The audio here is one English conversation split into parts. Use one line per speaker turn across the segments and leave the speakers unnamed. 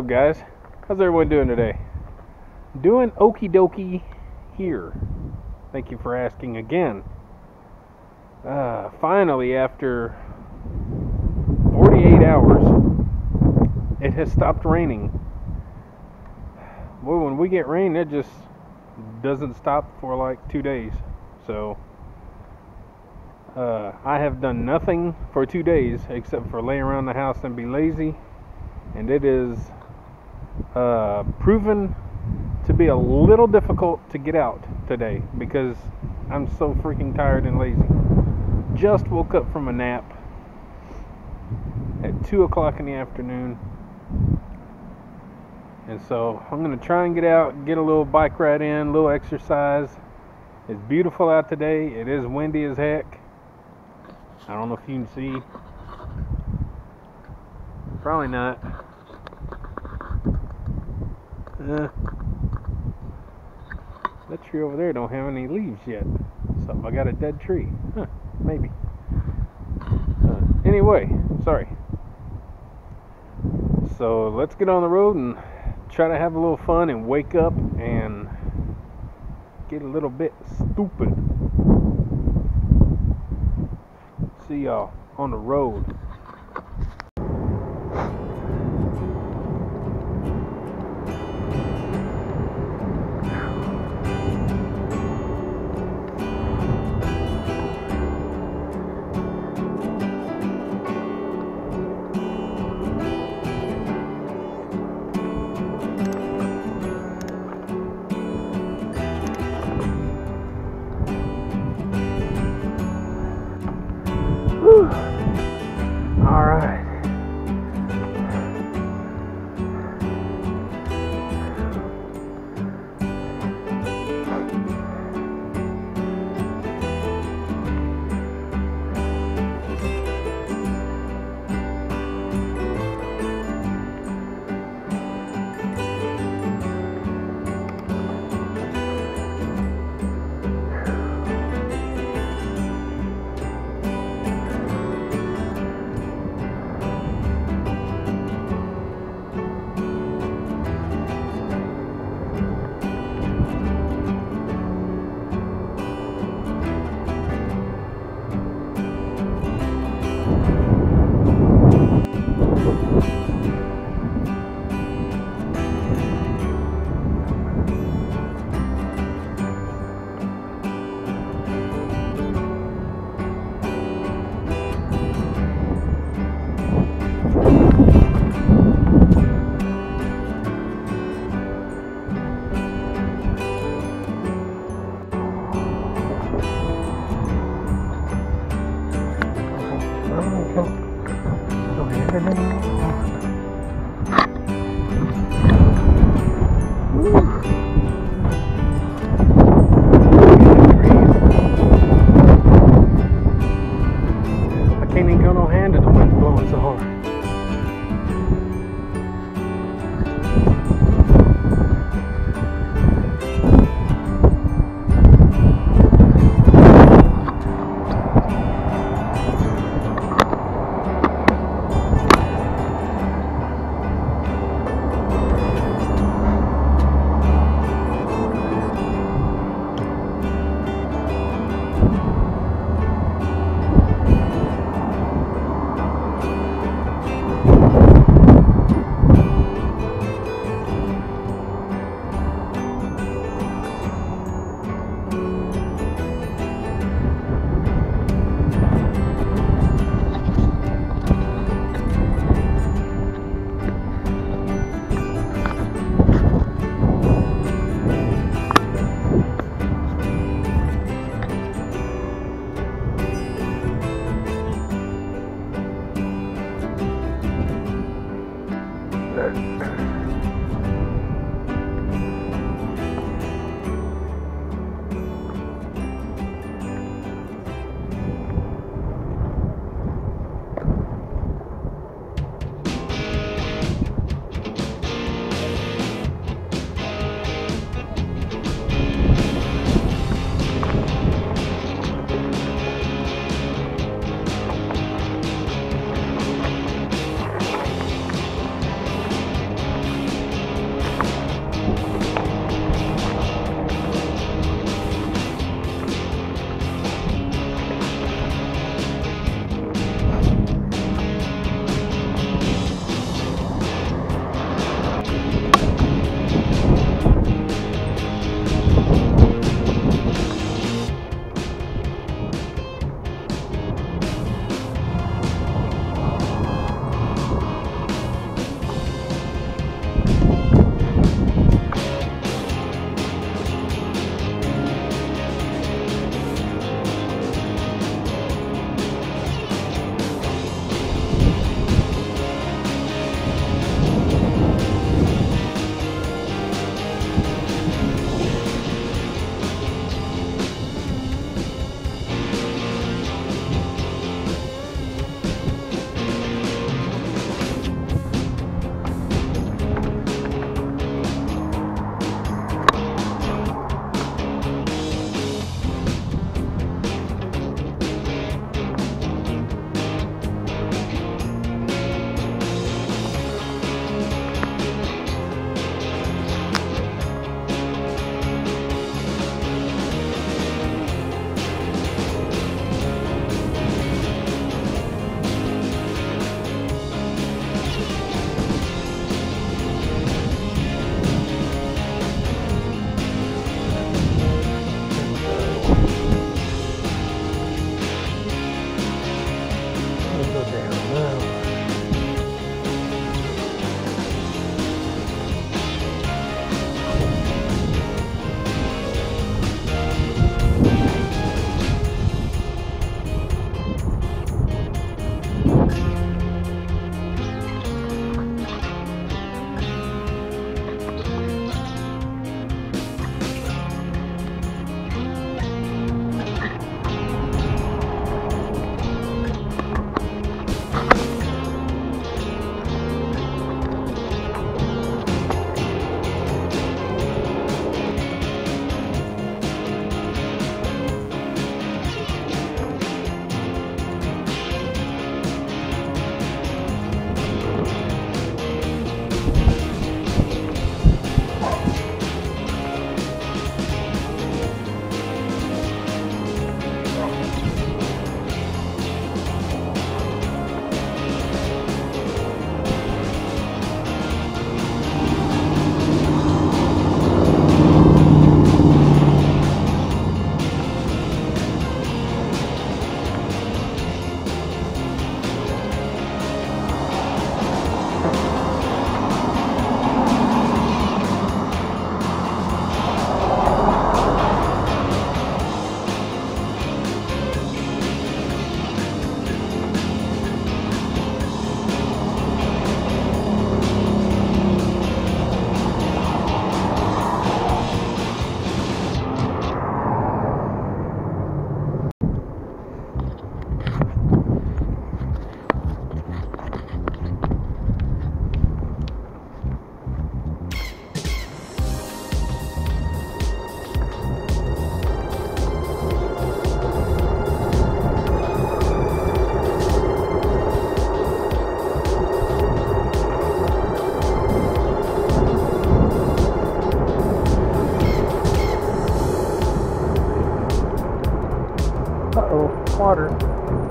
up, guys? How's everyone doing today? Doing okie dokie here. Thank you for asking again. Uh, finally, after 48 hours, it has stopped raining. Boy, when we get rain, it just doesn't stop for like two days. So, uh, I have done nothing for two days except for lay around the house and be lazy. And it is uh, proven to be a little difficult to get out today because I'm so freaking tired and lazy. Just woke up from a nap at 2 o'clock in the afternoon. And so I'm going to try and get out, get a little bike ride in, a little exercise. It's beautiful out today. It is windy as heck. I don't know if you can see. Probably not. Uh, that tree over there don't have any leaves yet. So I got a dead tree. Huh, maybe. Uh, anyway, sorry. So let's get on the road and try to have a little fun and wake up and get a little bit stupid. See y'all on the road. Can't even go no hand in the wind blowing so hard. Water.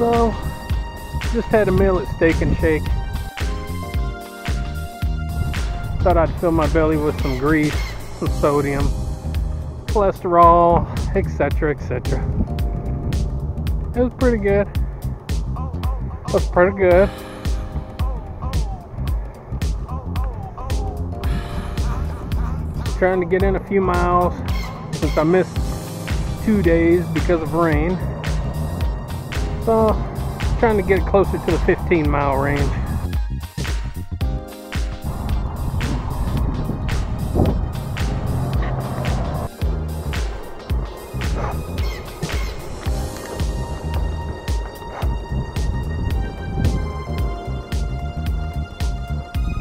So, just had a meal at Steak and Shake. Thought I'd fill my belly with some grease, some sodium, cholesterol, etc., etc. It was pretty good. It was pretty good. Trying to get in a few miles since I missed two days because of rain. So, trying to get closer to the 15 mile range.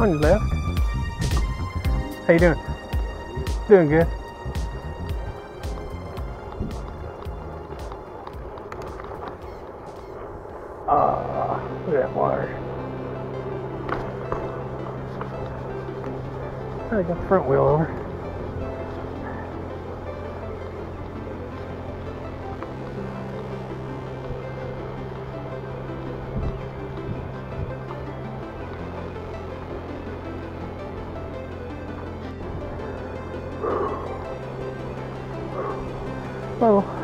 On your left. How you doing? Doing good. Ah, look at that water. I got the front wheel over. Well,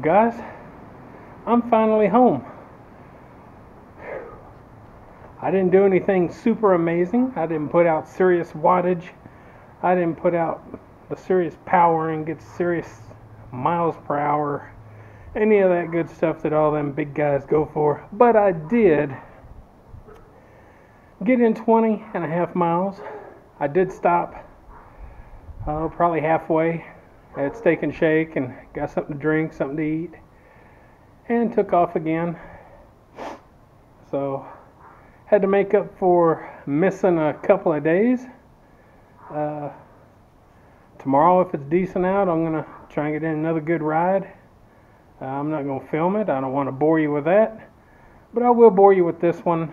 Well, guys, I'm finally home. I didn't do anything super amazing. I didn't put out serious wattage. I didn't put out the serious power and get serious miles per hour. Any of that good stuff that all them big guys go for. But I did get in 20 and a half miles. I did stop uh, probably halfway at Steak and Shake and got something to drink, something to eat, and took off again. So had to make up for missing a couple of days. Uh, tomorrow, if it's decent out, I'm gonna try and get in another good ride. Uh, I'm not gonna film it. I don't want to bore you with that, but I will bore you with this one.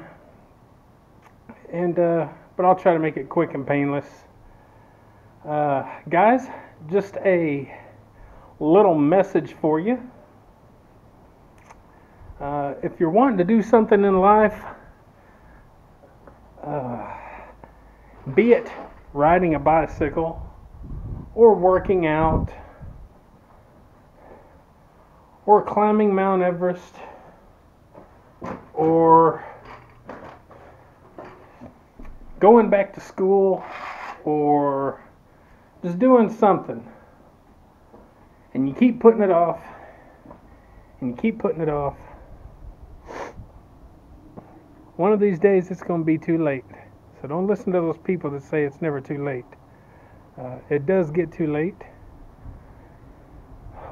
And uh, but I'll try to make it quick and painless. Uh, guys, just a little message for you. Uh, if you're wanting to do something in life, uh, be it riding a bicycle or working out or climbing Mount Everest or going back to school or just doing something. And you keep putting it off. And you keep putting it off. One of these days it's going to be too late. So don't listen to those people that say it's never too late. Uh, it does get too late.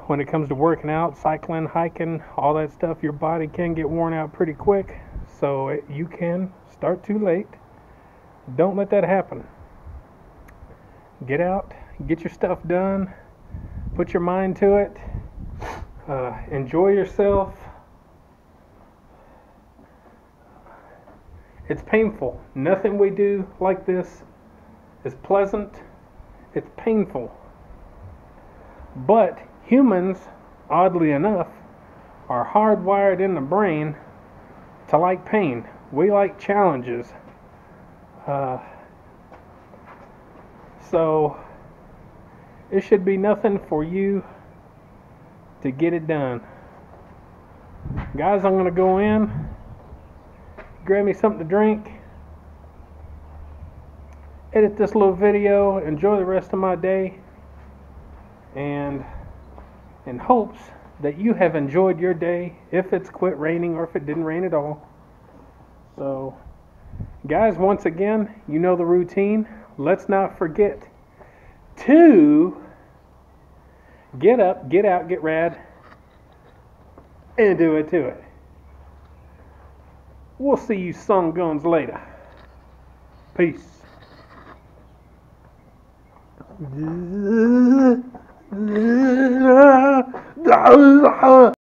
When it comes to working out cycling hiking all that stuff your body can get worn out pretty quick. So it, you can start too late. Don't let that happen get out, get your stuff done, put your mind to it, uh, enjoy yourself. It's painful. Nothing we do like this is pleasant. It's painful. But humans, oddly enough, are hardwired in the brain to like pain. We like challenges. Uh, so it should be nothing for you to get it done. Guys, I'm going to go in, grab me something to drink, edit this little video, enjoy the rest of my day, and in hopes that you have enjoyed your day if it's quit raining or if it didn't rain at all. So, guys, once again, you know the routine let's not forget to get up, get out, get rad, and do it to it. We'll see you sun guns later. Peace.